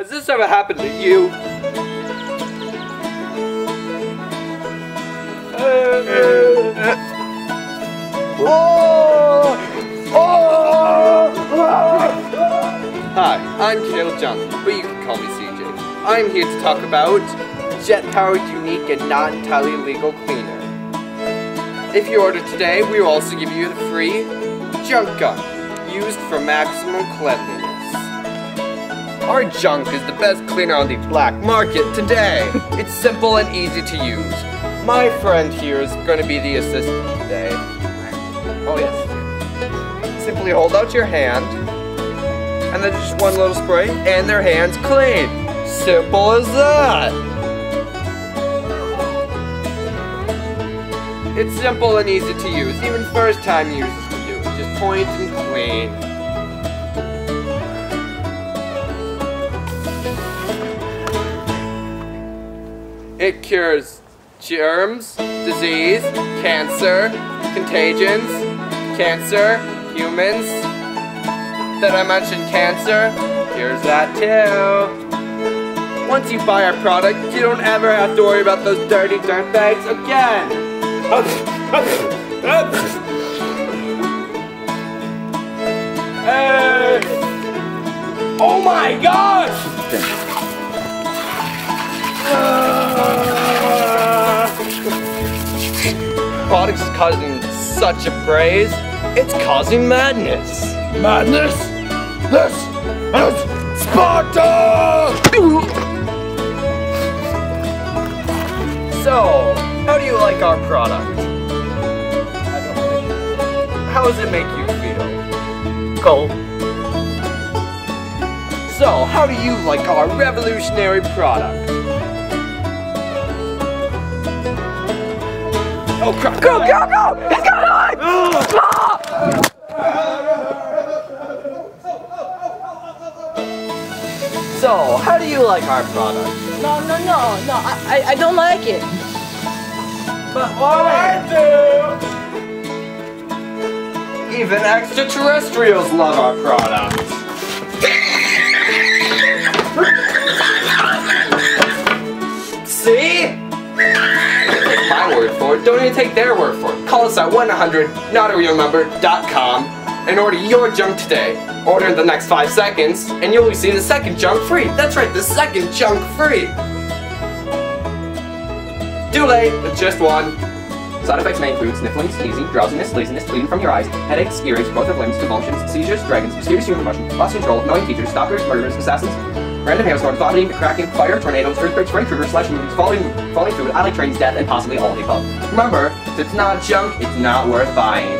Has this ever happened to you? Hi, I'm Caleb Johnson, but you can call me CJ. I'm here to talk about Jet Powered Unique and Not Entirely Legal Cleaner. If you order today, we will also give you the free Junk Gun, used for maximum cleanliness. Our junk is the best cleaner on the black market today. it's simple and easy to use. My friend here is going to be the assistant today. Oh yes. Simply hold out your hand, and then just one little spray, and their hand's clean. Simple as that. It's simple and easy to use. Even first time users can do it. Just point and clean. It cures germs, disease, cancer, contagions, cancer, humans. Did I mention cancer? Here's that too. Once you buy our product, you don't ever have to worry about those dirty dirt bags again. Hey! Oh my gosh! Products is causing such a craze. it's causing madness. Madness? This is Sparta! So, how do you like our product? How does it make you feel? Cold. So, how do you like our revolutionary product? Oh crap! Go, go, go! He's got it! Oh. So, how do you like our product? No, no, no, no. I, I, I don't like it. But why do? Even extraterrestrials love our product. Word for it. Don't even take their word for it. Call us at 1-800-NOT-A-REAL-NUMBER.com and order your junk today. Order in the next five seconds, and you'll receive the second junk free. That's right, the second junk free. Too late. It's just one. Side effects may include sniffling, sneezing, drowsiness, laziness, bleeding from your eyes, headaches, earaches, growth of limbs, convulsions, seizures, dragons, mysterious human motion, lost control, annoying teachers, stalkers, murderers, assassins, random hailstorms, vomiting, cracking, fire, tornadoes, earthquakes, rain triggers, slash movies, falling, falling food, alley trains, death, and possibly all of the above. Remember, if it's not junk, it's not worth buying.